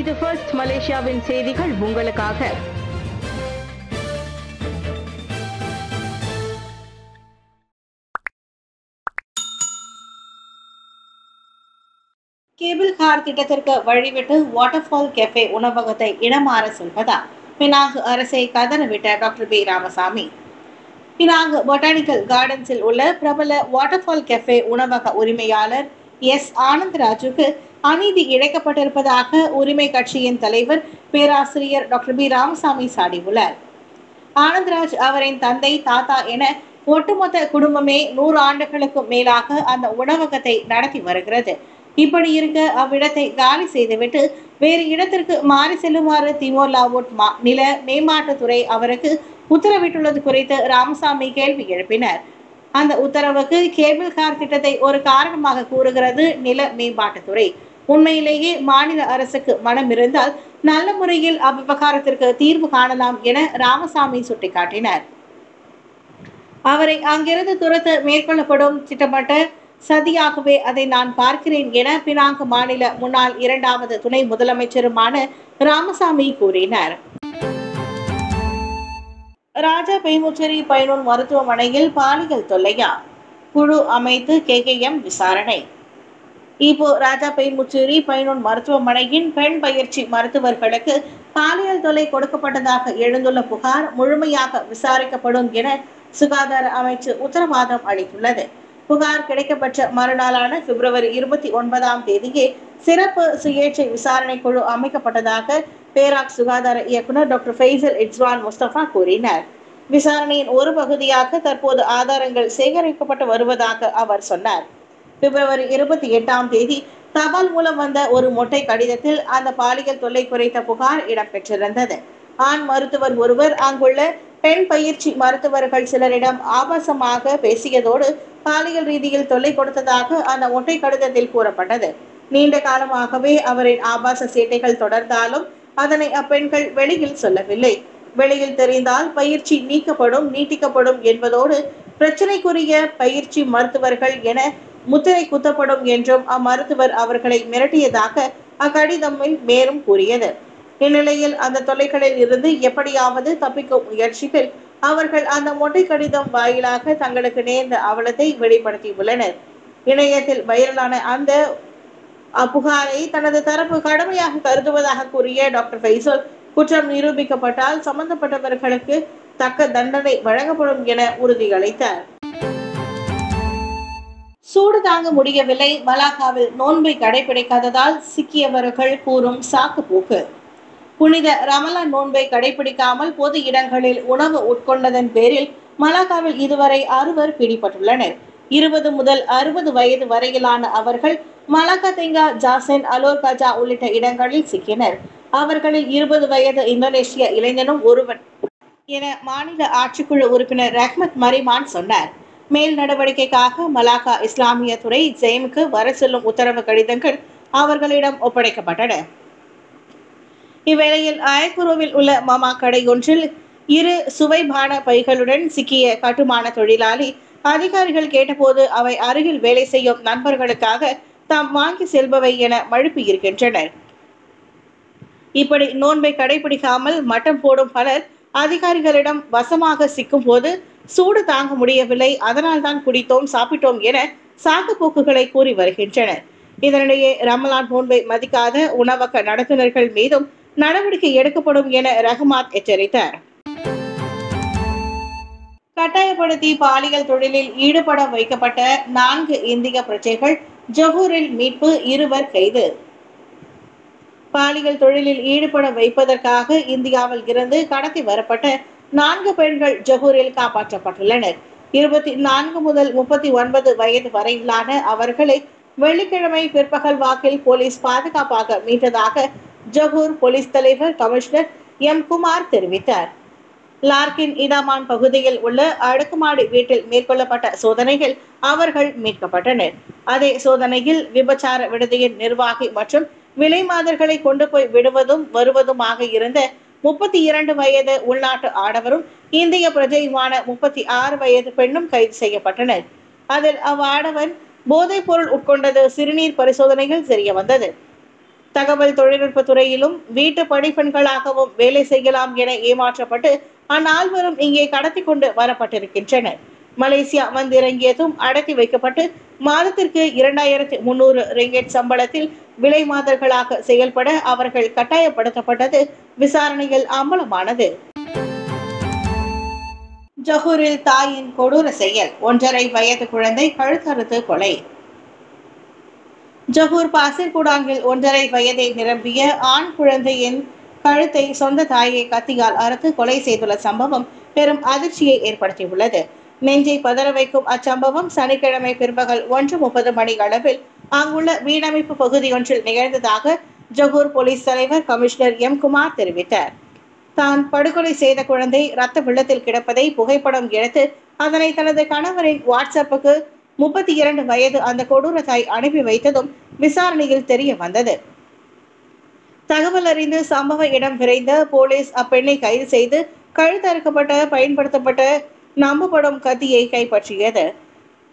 இது ஃபர்ஸ்ட் மலேசியாவின் செய்திகள் உங்களுக்காக. கேபிள் கார் திட்டத்திற்கு வழிவிட்டு வாட்டர்ஃபால் கெஃபே உணவகத்தை இடமாற சொல்வதா? பினாங்கு அரசை கதறவிட்ட doctor P. Ramasamy. Penang botanical கார்டன்ஸில் உள்ள பிரபல வாட்டர்ஃபால் கெஃபே உணவக உரிமையாளர் எஸ். ஆனந்தராஜுக்கு அநீதி இழைக்கப்பட்டிருப்பதாக உரிமை கட்சியின் தலைவர் பேராசிரியர் டாக்டர் பி ராமசாமி சாடியுள்ளார். ஆனந்தராஜ் அவரின் தந்தை தாத்தா என ஒட்டுமொத்த குடும்பமே நூறு ஆண்டுகளுக்கும் மேலாக அந்த உணவகத்தை நடத்தி வருகிறது. இப்படி இருக்க அவ்விடத்தை காலி செய்துவிட்டு வேறு இடத்திற்கு மாறி செல்லுமாறு திமோர் லாவோட் மா நில மேம்பாட்டுத்துறை அவருக்கு உத்தரவிட்டுள்ளது குறித்து ராமசாமி கேள்வி எழுப்பினர். அந்த உத்தரவுக்கு கேபிள் கார் திட்டத்தை ஒரு காரணமாக கூறுகிறது நில மேம்பாட்டுத்துறை. உண்மையிலேயே மாநில அரசுக்கு மனம் இருந்தால் நல்ல முறையில் அவ்விவகாரத்திற்கு தீர்வு காணலாம் என ராமசாமி சுட்டிக்காட்டினார். அவரை அங்கிருந்து துரத்த மேற்கொள்ளப்படும் திட்டமிட்ட சதியாகவே அதை நான் பார்க்கிறேன் என பினாங்கு மாநில முன்னாள் இரண்டாவது துணை முதலமைச்சருமான ராமசாமி கூறினார். ராஜா பெய்முச்சேரி பயனூர் மருத்துவமனையில் பாலியல் தொல்லையா? குழு அமைத்து கேகேஎம் விசாரணை. இப்போ ராஜா பெய்முச்சேரி பயனூர் மருத்துவமனையின் பெண் பயிற்சி மருத்துவர்களுக்கு பாலியல் தொல்லை கொடுக்கப்பட்டதாக எழுந்துள்ள புகார் முழுமையாக விசாரிக்கப்படும் என சுகாதார அமைச்சு உத்தரவாதம் அளித்துள்ளது. புகார் கிடைக்கப்பெற்ற மறுநாளான பிப்ரவரி இருபத்தி ஒன்பதாம் தேதியே சிறப்பு சுயேட்சை விசாரணை குழு அமைக்கப்பட்டதாக பேராக் சுகாதார இயக்குனர் டாக்டர் ஃபைசல் இட்ஸ்வான் முஸ்தபா கூறினார். விசாரணையின் ஒரு பகுதியாக தற்போது ஆதாரங்கள் சேகரிக்கப்பட்டு வருவதாக அவர் சொன்னார். பிப்ரவரி இருபத்தி எட்டாம் தேதி தபால் மூலம் வந்த ஒரு மொட்டை கடிதத்தில் அந்த பாலியல் தொல்லை குறைத்த புகார் இடம்பெற்றிருந்தது. ஆண் மருத்துவர் ஒருவர் அங்குள்ள பெண் பயிற்சி மருத்துவர்கள் சிலரிடம் ஆபாசமாக பேசியதோடு பாலியல் ரீதியில் தொல்லை கொடுத்ததாக அந்த ஒற்றை கடிதத்தில் கூறப்பட்டது. நீண்ட காலமாகவே அவரின் ஆபாச சேட்டைகள் தொடர்ந்தாலும் அதனை அப்பெண்கள் வெளியில் சொல்லவில்லை. வெளியில் தெரிந்தால் பயிற்சி நீக்கப்படும் நீட்டிக்கப்படும் என்பதோடு பிரச்சனைக்குரிய பயிற்சி மருத்துவர்கள் என முத்திரை குத்தப்படும் என்றும் அம்மருத்துவர் அவர்களை மிரட்டியதாக அக்கடிதமில் மேலும் கூறியது. இந்நிலையில் அந்த தொல்லைகளில் இருந்து எப்படியாவது தப்பிக்கும் முயற்சியில் அவர்கள் அந்த மொட்டை கடிதம் வாயிலாக தங்களுக்கு நேர்ந்த அவலத்தை வெளிப்படுத்தியுள்ளனர். இணையத்தில் வைரலான அந்த புகாரை தனது தரப்பு கடுமையாக கருதுவதாக கூறிய டாக்டர் ஃபைசல் குற்றம் நிரூபிக்கப்பட்டால் சம்பந்தப்பட்டவர்களுக்கு தக்க தண்டனை வழங்கப்படும் என உறுதியளித்தார். சூடு தாங்க முடியவில்லை. மலாக்காவில் நோன்பை கடைபிடிக்காததால் சிக்கியவர்கள் கூறும் சாக்கு போக்கு புனித ரமலான் நோன்பை கடைபிடிக்காமல் பொது இடங்களில் உணவு உட்கொண்டதன் பேரில் மலாக்காவில் இதுவரை அறுவர் பிடிபட்டுள்ளனர். இருபது முதல் அறுபது வயது வரையிலான அவர்கள் Melaka Tengah Jasin Alor Gajah உள்ளிட்ட இடங்களில் சிக்கினர். அவர்களில் இருபது வயது இந்தோனேஷிய இளைஞனும் ஒருவன் என மாநில ஆட்சிக்குழு உறுப்பினர் ரஹ்மத் மரிமான் சொன்னார். மேல் நடவடிக்கைக்காக மலாக்கா இஸ்லாமிய துறை ஜெயிமுக்கு வர செல்லும் உத்தரவு கடிதங்கள் அவர்களிடம் ஒப்படைக்கப்பட்டன. இவ்வேளையில் ஆயக்குருவில் உள்ள மாமா கடை ஒன்றில் இரு சுவைபான பைகளுடன் சிக்கிய கட்டுமான தொழிலாளி அதிகாரிகள் கேட்டபோது அவை அருகில் வேலை செய்யும் நண்பர்களுக்காக தாம் வாங்கி செல்பவை என மழுப்பி இருக்கின்றனர். இப்படி நோன்பை கடைபிடிக்காமல் மட்டம் போடும் பலர் அதிகாரிகளிடம் வசமாக சிக்கும் போது சூடு தாங்க முடியவில்லை. அதனால் தான் குடித்தோம் சாப்பிட்டோம் என சாக்குப்போக்குகளை கூறி வருகின்றனர். இதனிடையே ரமலான் நோன்பை மதிக்காத உணவக நடத்துனர்கள் மீதும் நடவடிக்கை எடுக்கப்படும் என ரஹ்மாத் எச்சரித்தார். கட்டாயப்படுத்தி பாலியல் தொழிலில் ஈடுபட வைக்கப்பட்ட நான்கு இந்திய பிரஜைகள் ஜொஹூரில் மீட்பு இருவர் கைது. பாலியல் தொழிலில் ஈடுபட வைப்பதற்காக இந்தியாவில் இருந்து கடத்தி வரப்பட்ட நான்கு பெண்கள் ஜஹூரில் காப்பாற்றப்பட்டுள்ளனர். இருபத்தி நான்கு முதல் முப்பத்தி ஒன்பது வயது வரையிலான அவர்களை வெள்ளிக்கிழமை பிற்பகல் வாக்கில் போலீஸ் பாதுகாப்பாக மீட்டதாக ஜஹூர் போலீஸ் தலைவர் கமிஷனர் எம். குமார் தெரிவித்தார். லார்கின் இடாமான் பகுதியில் உள்ள அடுக்குமாடி வீட்டில் மேற்கொள்ளப்பட்ட சோதனையில் அவர்கள் மீட்கப்பட்டனர். அதே சோதனையில் விபச்சார விடுதியின் நிர்வாகி மற்றும் விலை மாதர்களை கொண்டு போய் விடுவதும் வருவதுமாக இருந்த முப்பத்தி இரண்டு வயது உள்நாட்டு ஆடவரும் இந்திய பிரஜையுமான முப்பத்தி ஆறு வயது பெண்ணும் கைது செய்யப்பட்டனர். அதில் அவ்வாடவன் போதைப் பொருள் உட்கொண்டது சிறுநீர் பரிசோதனைகள் தெரிய வந்தது. தகவல் தொழில்நுட்ப துறையிலும் வீட்டு படிப்பெண்களாகவும் வேலை செய்யலாம் என ஏமாற்றப்பட்டு அந்நால்வரும் இங்கே கடத்தி கொண்டு வரப்பட்டிருக்கின்றனர். மலேசியா வந்திறங்கியதும் அடக்கி வைக்கப்பட்டு மாதத்திற்கு இரண்டாயிரத்தி முன்னூறு ரிங்கெட் சம்பளத்தில் விலை மாதர்களாக செயல்பட அவர்கள் கட்டாயப்படுத்தப்பட்டது. விசாரணையில் அம்பலமானது. ஜஹூரில் தாயின் கொடூர செயல். ஒன்றரை வயது குழந்தை கழுத்தறுத்து கொலை. ஜஹூர் பாசிர்குடாங்கில் ஒன்றரை வயதை நிரம்பிய ஆண் குழந்தையின் கழுத்தை சொந்த தாயை கத்தியால் அறுத்து கொலை செய்துள்ள சம்பவம் பெரும் அதிர்ச்சியை ஏற்படுத்தியுள்ளது. நெஞ்சை பதற வைக்கும் அச்சம்பவம் சனிக்கிழமை பிற்பகல் ஒன்று முப்பது மணி அளவில் அங்குள்ள வீடமைப்பு பகுதியொன்றில் நிகழ்ந்ததாக ஜகூர் போலீஸ் தலைவர் கமிஷனர் எம் குமார் தெரிவித்தார். தான் படுகொலை செய்த குழந்தை ரத்த வெள்ளத்தில் கிடப்பதை புகைப்படம் எடுத்து அதனை தனது கணவரின் வாட்ஸ்அப்புக்கு முப்பத்தி இரண்டு வயது அந்த கொடூர தாய் அனுப்பி வைத்ததும் விசாரணையில் தெரிய வந்தது. தகவல் அறிந்து சம்பவ இடம் விரைந்த போலீஸ் அப்பெண்ணை கைது செய்து கழுத்தறுக்கப்பட்ட பயன்படுத்தப்பட்ட நம்பப்படும் கத்தியை கைப்பற்றியது.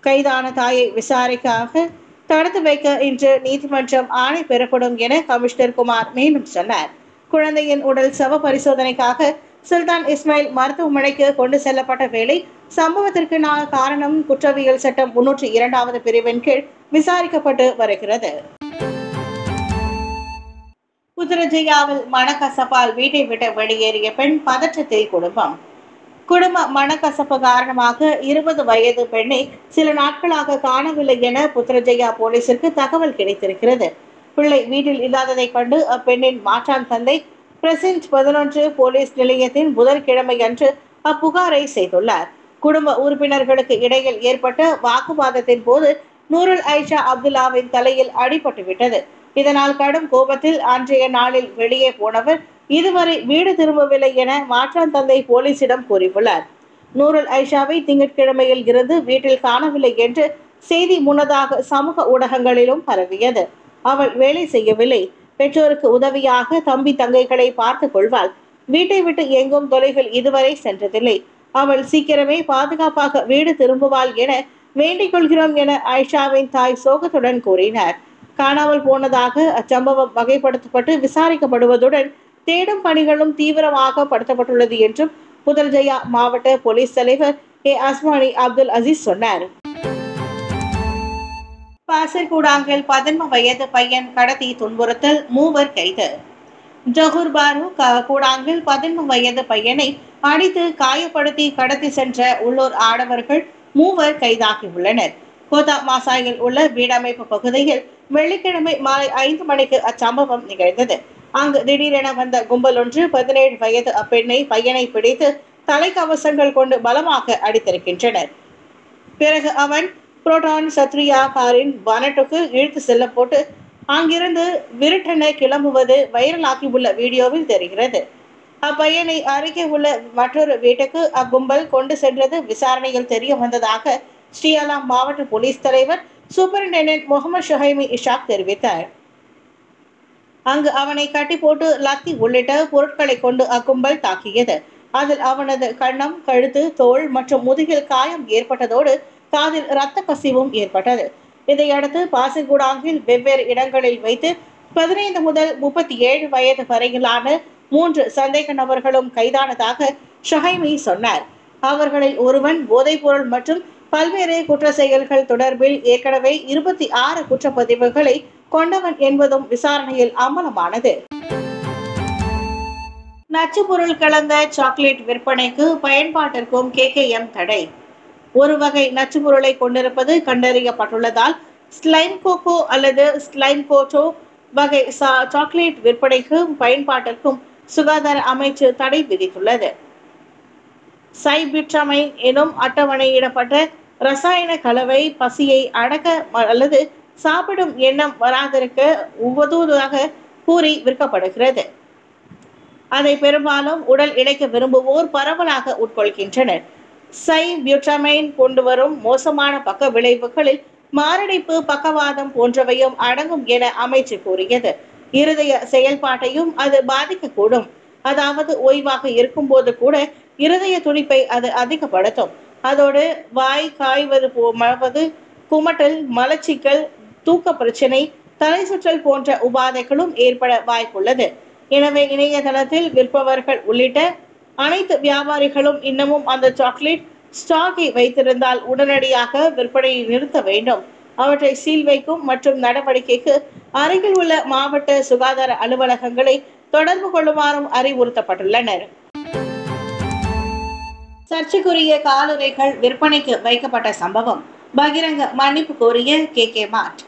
கைதான தாயை விசாரிக்காக தடுத்து வைக்க இன்று நீதிமன்றம் ஆணை பெறப்படும் என கமிஷனர் குமார் மேலும் சொன்னார். குழந்தையின் உடல் சவ பரிசோதனைக்காக சுல்தான் இஸ்மாயில் மருத்துவமனைக்கு கொண்டு செல்லப்பட்ட வேளை சம்பவத்திற்கு நான் காரணம் குற்றவியல் சட்டம் முன்னூற்றி இரண்டாவது பிரிவின் கீழ் விசாரிக்கப்பட்டு வருகிறது. புதுரஜையாவில் மனக்கசப்பால் வீட்டை விட்டு வெளியேறிய பெண் பதற்றத்தில் குடும்பம். குடும்ப மனக்கசப்பு காரணமாக இருபது வயது பெண்ணை சில நாட்களாக காணவில்லை என புத்திரஜயா போலீசிற்கு தகவல் கிடைத்திருக்கிறது. பிள்ளை வீட்டில் இல்லாததை கண்டு அப்பெண்ணின் மாற்றான் தந்தை பிரசன்ட் பதினொன்று போலீஸ் நிலையத்தின் புதன்கிழமை அன்று அப்புகாரை செய்துள்ளார். குடும்ப உறுப்பினர்களுக்கு இடையில் ஏற்பட்ட வாக்குவாதத்தின் போது நூருல் ஐஷா அப்துல்லாவின் தலையில் அடிபட்டு விட்டது இதனால் கடும் கோபத்தில் அன்றைய நாளில் வெளியே போனவர் இதுவரை வீடு திரும்பவில்லை என மாற்றான் தந்தை போலீசிடம் கூறியுள்ளார். நூருல் ஐஷாவை திங்கட்கிழமையில் இருந்து வீட்டில் காணவில்லை என்று செய்தி முன்னதாக சமூக ஊடகங்களிலும் பரவியது. அவள் வேலை செய்யவில்லை. பெற்றோருக்கு உதவியாக தம்பி தங்கைகளை பார்த்து கொள்வாள். வீட்டை விட்டு எங்கும் தொலைவில் இதுவரை சென்றதில்லை. அவள் சீக்கிரமே பாதுகாப்பாக வீடு திரும்புவாள் என வேண்டிக் கொள்கிறோம் என ஐஷாவின் தாய் சோகத்துடன் கூறினார். காணாமல் போனதாக அச்சம்பவம் வகைப்படுத்தப்பட்டு விசாரிக்கப்படுவதுடன் தேடும் பணிகளும் தீவிரமாக படுத்தப்பட்டுள்ளது என்றும் புதர்ஜயா மாவட்ட போலீஸ் தலைவர் ஏ அஸ்மானி அப்துல் அசீஸ் சொன்னார். பாசர்கூடாங்கில் பதின்ம வயது பையன் கடத்தி துன்புறுத்தல் மூவர் கைது. ஜஹூர் பாரு கூடாங்கில் பதின்ம வயது பையனை அடித்து காயப்படுத்தி கடத்தி சென்ற உள்ளூர் ஆடவர்கள் மூவர் கைதாகியுள்ளனர். கோதா மாசாயில் உள்ள வீடமைப்பு பகுதியில் வெள்ளிக்கிழமை மாலை ஐந்து மணிக்கு அச்சம்பவம் நிகழ்ந்தது. அங்கு திடீரென வந்த கும்பல் ஒன்று பதினேழு வயது அப்பெண்ணை பையனை பிடித்து தலைக்கவசங்கள் கொண்டு பலமாக அடித்திருக்கின்றனர். பிறகு அவன் புரோட்டான் சத்ரியா காரின் வனட்டுக்கு இழுத்து செல்ல போட்டு அங்கிருந்து விருட்டனை கிளம்புவது வைரலாகி உள்ள வீடியோவில் தெரிகிறது. அப்பையனை அருகே உள்ள மற்றொரு வீட்டுக்கு அக்கும்பல் கொண்டு சென்றது விசாரணையில் தெரிய வந்ததாக ஸ்ரீஅலாம் மாவட்ட போலீஸ் தலைவர் சூப்பரிண்டென்டென்ட் முகமது ஷுஹைமி இஷாக் தெரிவித்தார். அங்கு அவனை கட்டி போட்டு லத்தி உள்ளிட்ட பொருட்களை கொண்டு அக்கும்பல் தாக்கியது. அதில் அவனது கண்ணம் கழுத்து தோல் மற்றும் முதுகில் காயம் ஏற்பட்டதோடு காதில் இரத்த கசிவும் ஏற்பட்டது. இதையடுத்து பாசிகுடாங்கில் வெவ்வேறு இடங்களில் வைத்து பதினைந்து முதல் முப்பத்தி ஏழு வயது வரையிலான மூன்று சந்தேக நபர்களும் கைதானதாக ஷஹைமி சொன்னார். அவர்களில் ஒருவன் போதைப்பொருள் மற்றும் பல்வேறு குற்ற செயல்கள் தொடர்பில் ஏற்கனவே இருபத்தி ஆறு குற்றப்பதிவுகளை கொண்டவன் என்பதும் விசாரணையில் அம்பலமானது நச்சு பொருள் கலந்த சாக்லேட் விற்பனைக்கு பயன்பாட்டிற்கும் கேகேஎம் தடை. ஒரு வகை நச்சு பொருளை கொண்டிருப்பது கண்டறியப்பட்டுள்ளதால் ஸ்லைம் கோகோ அல்லது ஸ்லைம் கோட்டோ வகை சா- சாக்லேட் விற்பனைக்கும் பயன்பாட்டிற்கும் சுகாதார அமைச்சு தடை விதித்துள்ளது. சைபிட்ரமைன் எனும் அட்டவணையிடப்பட்ட ரசாயன கலவை பசியை அடக்க அல்லது சாப்பிடும் எண்ணம் வராதிருக்க உதவுவதாக கூறி விற்கப்படுகிறது. அதை பெரும்பாலும் உடல் இழைக்க விரும்புவோர் பரவலாக உட்கொள்கின்றனர். சை பியூட்டமைன் கொண்டு வரும் மோசமான பக்க விளைவுகளில் மாரடைப்பு பக்கவாதம் போன்றவையும் அடங்கும் என அமைச்சு கூறியது. இருதய செயல்பாட்டையும் அது பாதிக்கக்கூடும். அதாவது ஓய்வாக இருக்கும்போது கூட இருதய துடிப்பை அது அதிகப்படுத்தும். அதோடு வாய் காய்வது போ- மவது குமட்டல் மலச்சிக்கல் தூக்க பிரச்சனை தலை சுற்றல் போன்ற உபாதைகளும் ஏற்பட வாய்ப்புள்ளது. எனவே இணையதளத்தில் விற்பவர்கள் உள்ளிட்ட அனைத்து வியாபாரிகளும் இன்னமும் அந்த சாக்லேட் ஸ்டாக்கை வைத்திருந்தால் உடனடியாக விற்பனையை நிறுத்த வேண்டும். அவற்றை சீல் வைக்கும் மற்றும் நடவடிக்கைக்கு அருகில் உள்ள மாவட்ட சுகாதார அலுவலகங்களை தொடர்பு கொள்ளுமாறும் அறிவுறுத்தப்பட்டுள்ளனர். சர்ச்சைக்குரிய காலுறைகள் விற்பனைக்கு வைக்கப்பட்ட சம்பவம். பகிரங்க மன்னிப்பு கோரிய கே. கே. மார்ட்.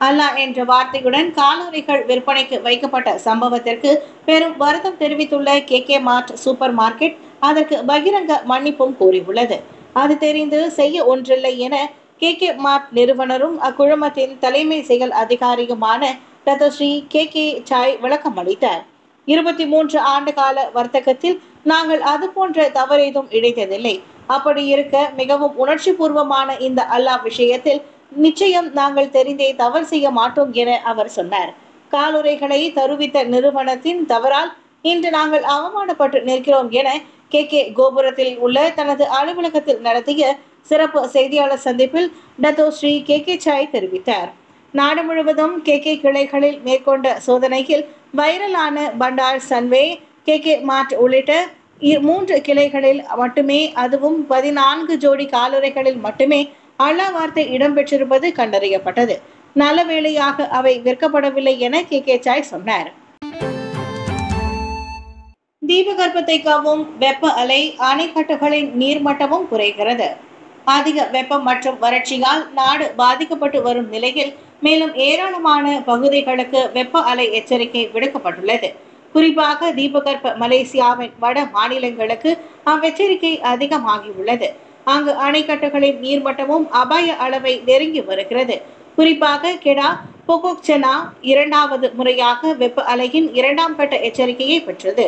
அல்லாஹ் என்ற வார்த்தையுடன் காலுரைகள் விற்பனைக்கு வைக்கப்பட்ட சம்பவத்திற்கு பெரும் வருத்தம் தெரிவித்துள்ள கே. கே. மார்ட் சூப்பர் மார்க்கெட் அதற்கு பகிரங்க மன்னிப்பும் கோரியுள்ளது அது தெரிந்து செய்ய ஒன்றில்லை என கே. கே. மார்ட் நிறுவனரும் அக்குழுமத்தின் தலைமை செயல் அதிகாரியுமான ரதஸ்ரீ கே. கே. சாய் விளக்கம் அளித்தார் இருபத்தி மூன்று ஆண்டு கால வர்த்தகத்தில் நாங்கள் அது போன்ற தவறேதும் இழைத்ததில்லை. அப்படி இருக்க மிகவும் உணர்ச்சி பூர்வமான இந்த அல்லாஹ் விஷயத்தில் நிச்சயம் நாங்கள் தெரிந்தே தவறு செய்ய மாட்டோம் என அவர் சொன்னார். காலுறைகளை தருவித்த நிறுவனத்தின் தவறால் இன்று நாங்கள் அவமானப்பட்டு நிற்கிறோம் என கே. கே. கோபுரத்தில் உள்ள தனது அலுவலகத்தில் நடத்திய சிறப்பு செய்தியாளர் சந்திப்பில் Dato Sri K. K. Chai தெரிவித்தார். நாடு முழுவதும் கே கே கிளைகளில் மேற்கொண்ட சோதனையில் வைரலான Bandar Sunway K K Mart உள்ளிட்ட மூன்று கிளைகளில் மட்டுமே அதுவும் பதினான்கு ஜோடி காலுறைகளில் மட்டுமே அல்லா வார்த்தை இடம்பெற்றிருப்பது கண்டறியப்பட்டது. நல்ல வேளையாக அவை விற்கப்படவில்லை என கே கே சாய் சொன்னார். தீபகற்பத்தை காவும் வெப்ப அலை அணைக்கட்டுகளின் நீர்மட்டமும் குறைகிறது. அதிக வெப்பம் மற்றும் வறட்சியால் நாடு பாதிக்கப்பட்டு வரும் நிலையில் மேலும் ஏராளமான பகுதிகளுக்கு வெப்ப அலை எச்சரிக்கை விடுக்கப்பட்டுள்ளது. குறிப்பாக தீபகற்ப மலேசியாவின் வட மாநிலங்களுக்கு அவ்வெச்சரிக்கை அதிகமாகியுள்ளது. அங்கு அணைக்கட்டுகளின் நீர்மட்டமும் அபாய அளவை நெருங்கி வருகிறது. குறிப்பாக கெடா பொகோக்சனா இரண்டாவது முறையாக வெப்ப அலையின் இரண்டாம் கட்ட எச்சரிக்கையை பெற்றது.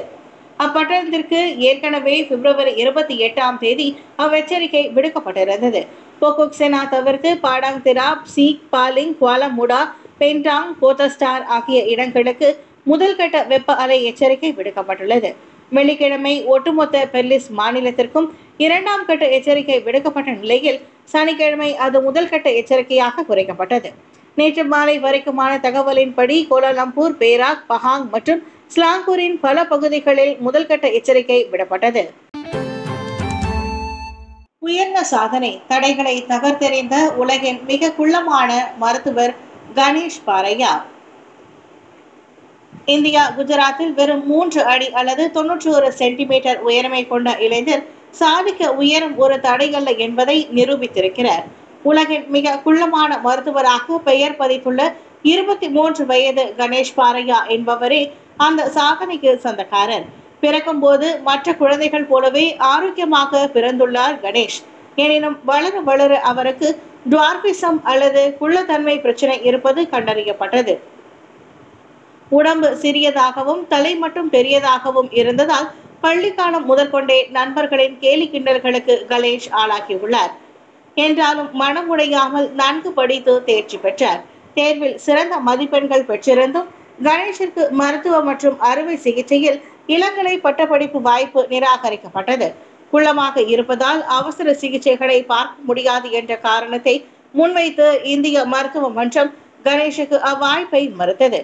அப்பட்டணத்திற்கு ஏற்கனவே பிப்ரவரி இருபத்தி எட்டாம் தேதி அவ்வெச்சரிக்கை விடுக்கப்பட்டிருந்தது. போகோக்செனா தவிர்த்து Padang Terap Sik Baling Kuala Muda Pendang Kota Setar ஆகிய இடங்களுக்கு முதல் கட்ட வெப்ப அலை எச்சரிக்கை விடுக்கப்பட்டுள்ளது. வெள்ளிக்கிழமை ஒட்டுமொத்த பெர்லிஸ் மாநிலத்திற்கும் இரண்டாம் கட்ட எச்சரிக்கை விடுக்கப்பட்ட நிலையில் சனிக்கிழமை அது முதல் கட்ட எச்சரிக்கையாக குறைக்கப்பட்டது. நேற்று மாலை வரைக்குமான தகவலின்படி கோலாலம்பூர் பேராக் பஹாங் மற்றும் ஸ்லாங்கூரின் பல பகுதிகளில் முதல் கட்ட எச்சரிக்கை விடப்பட்டது. உயர்ந்த சாதனை தடைகளை தகர்த்தெறிந்த உலகின் மிக குள்ளமான மருத்துவர் கணேஷ் பாரையா இந்தியா குஜராத்தில் வெறும் மூன்று அடி அல்லது தொன்னூற்றி ஒரு சென்டிமீட்டர் உயரமை கொண்ட இளைஞர் சாதிக்க உயரம் ஒரு தடையல்ல என்பதை நிரூபித்திருக்கிறார். உலகின் மிக குள்ளமான மருத்துவராக பெயர் பதித்துள்ள இருபத்தி மூன்று வயது கணேஷ் பாரையா என்பவரே அந்த சாதனைக்கு சொந்தக்காரர். பிறக்கும் போது மற்ற குழந்தைகள் போலவே ஆரோக்கியமாக பிறந்துள்ளார் கணேஷ். எனினும் வளர வளர அவருக்கு டுவார்பிசம் அல்லது குள்ளத்தன்மை பிரச்சனை இருப்பது கண்டறியப்பட்டது. உடம்பு சிறியதாகவும் தலை மட்டும் பெரியதாகவும் இருந்ததால் பள்ளிக்காலம் முதற்கொண்டே நண்பர்களின் கேலி கிண்டல்களுக்கு கணேஷ் ஆளாகியுள்ளார். என்றாலும் மனமுடையாமல் நன்கு படித்து தேர்ச்சி பெற்றார். தேர்வில் சிறந்த மதிப்பெண்கள் பெற்றிருந்தும் கணேஷிற்கு மருத்துவ மற்றும் அறுவை சிகிச்சையில் இளங்கலை பட்டப்படிப்பு வாய்ப்பு நிராகரிக்கப்பட்டது. குள்ளமாக இருப்பதால் அவசர சிகிச்சைகளை பார்க்க முடியாது என்ற காரணத்தை முன்வைத்து இந்திய மருத்துவ மன்றம் கணேஷுக்கு அவ்வாய்ப்பை மறுத்தது.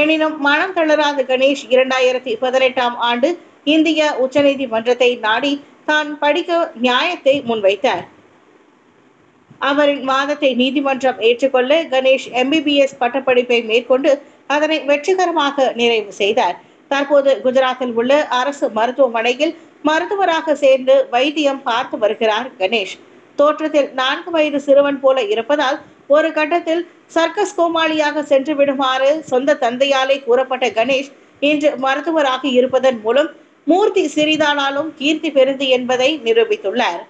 எனினும் மனம் தளராத கணேஷ் இரண்டாயிரத்தி பதினெட்டாம் ஆண்டு இந்திய உச்சநீதிமன்றத்தை நாடி தான் படிக்க நியாயத்தை முன்வைத்தார். அவரின் வாதத்தை நீதிமன்றம் ஏற்றுக்கொள்ள கணேஷ் எம்பிபிஎஸ் பட்டப்படிப்பை மேற்கொண்டு அதனை வெற்றிகரமாக நிறைவு செய்தார். தற்போது குஜராத்தில் உள்ள அரசு மருத்துவமனையில் மருத்துவராக சேர்ந்து வைத்தியம் பார்த்து வருகிறார் கணேஷ். தோற்றத்தில் நான்கு வயது சிறுவன் போல இருப்பதால் ஒரு கட்டத்தில் சர்க்கஸ் கோமாளியாக சென்று விடுமாறு சொந்த தந்தையாலே கூறப்பட்ட கணேஷ் இன்று மருத்துவராக இருப்பதன் மூலம் மூர்த்தி சிறிதானாலும் கீர்த்தி பெருந்து என்பதை நிரூபித்துள்ளார்.